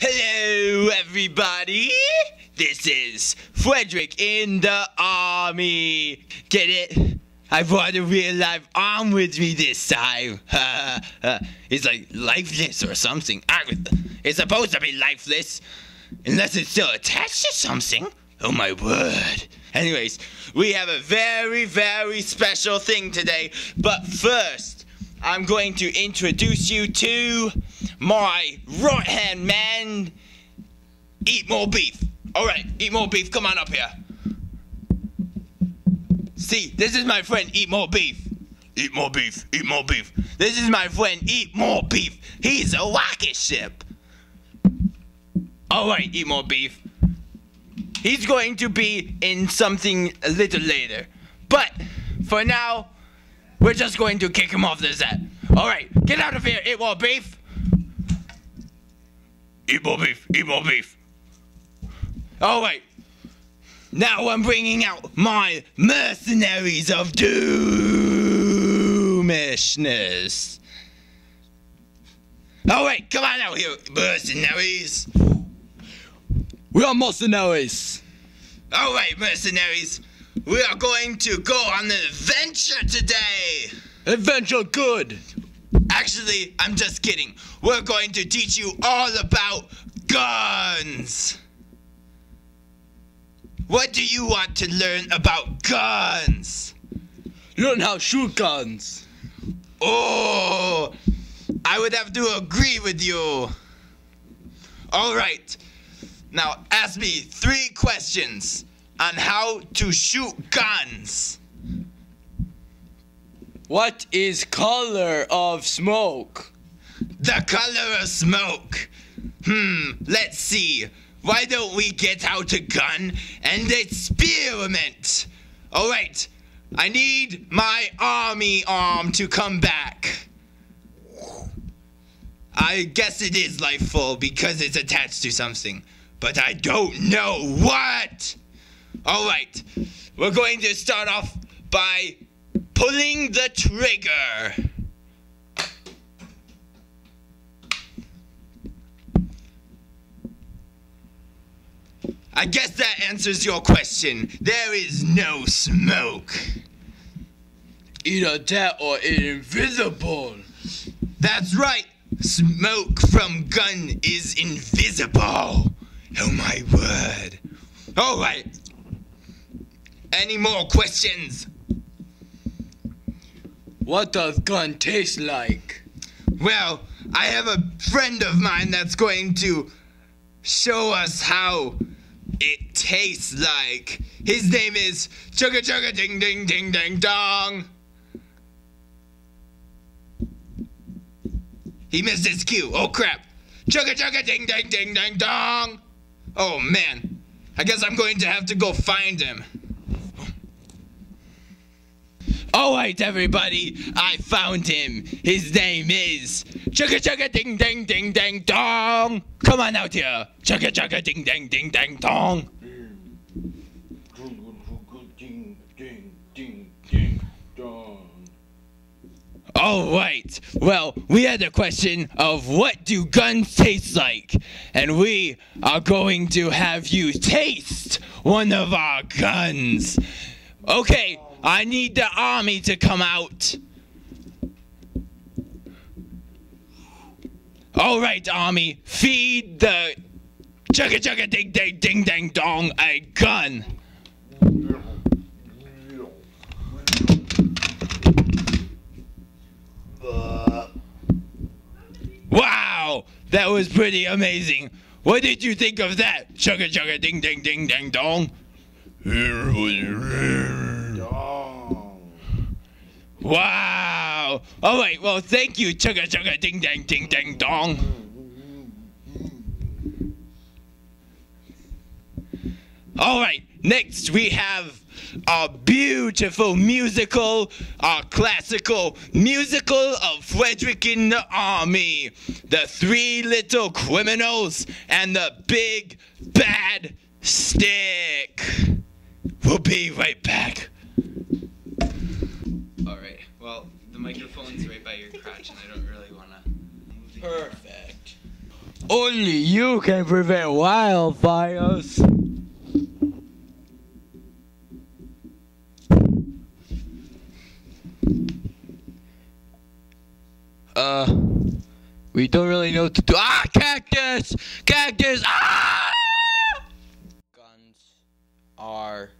Hello, everybody. This is Fredrick in the army. Get it? I brought a real live arm with me this time. it's like lifeless or something. It's supposed to be lifeless, unless it's still attached to something. Oh my word. Anyways, we have a very, very special thing today. But first, I'm going to introduce you to my right hand man. Eat more beef. Alright, eat more beef. Come on up here. See, this is my friend. Eat more beef. Eat more beef. Eat more beef. This is my friend. Eat more beef. He's a rocket ship. Alright, eat more beef. He's going to be in something a little later. But for now, we're just going to kick him off the set. Alright, get out of here, eat more beef. Eat more beef, eat more beef. Alright. Now I'm bringing out my mercenaries of doomishness. Alright, come on out here, mercenaries. We are mercenaries. Alright, mercenaries. We are going to go on an adventure today. Adventure good. Actually, I'm just kidding. We're going to teach you all about guns. What do you want to learn about guns? Learn how to shoot guns. Oh, I would have to agree with you. All right. Now ask me three questions on how to shoot guns. What is color of smoke? The color of smoke. Hmm, let's see. Why don't we get out a gun and experiment? All right, I need my army arm to come back. I guess it is lifeful because it's attached to something, but I don't know what. All right, we're going to start off by pulling the trigger. I guess that answers your question. There is no smoke. Either that or invisible. That's right. Smoke from gun is invisible. Oh my word. All right. Any more questions? What does gun taste like? Well, I have a friend of mine that's going to show us how it tastes like. His name is Chugga Chugga Ding Ding Ding Ding Dong. He missed his cue. Oh crap. Chugga Chugga Ding Ding Ding Ding Dong. Oh man. I guess I'm going to have to go find him. All right, everybody, I found him. His name is Chugga Chugga Ding Ding Ding Ding Dong. Come on out here. Chugga Chugga Ding Ding Ding Ding Dong. All right. Well, we had a question of what do guns taste like? And we are going to have you taste one of our guns. Okay, I need the army to come out. All right, army, feed the chugga chugga ding ding ding ding dong a gun. Wow, that was pretty amazing. What did you think of that? Chugga chugga ding ding ding ding dong. Wow. All right. Well, thank you. Chugga chugga ding dang ding dang dong. All right. Next, we have a beautiful musical, a classical musical of Fredrick in the Army, the three little criminals, and the big bad stick. We'll be right back. The microphone's right by your crotch, and I don't really want to move Perfect. Only you can prevent wildfires. Uh, we don't really know what to do. Ah, cactus! Cactus! Ah! Guns are.